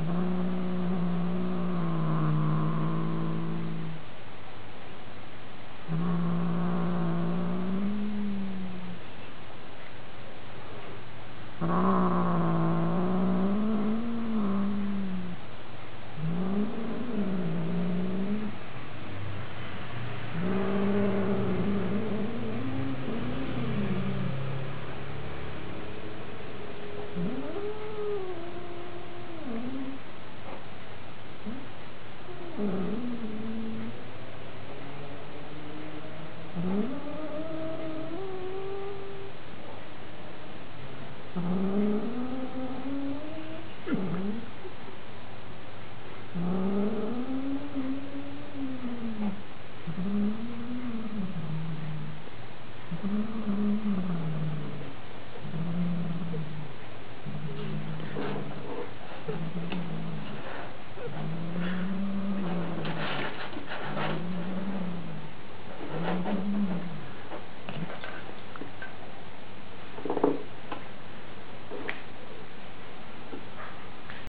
Ah. Mm-hmm.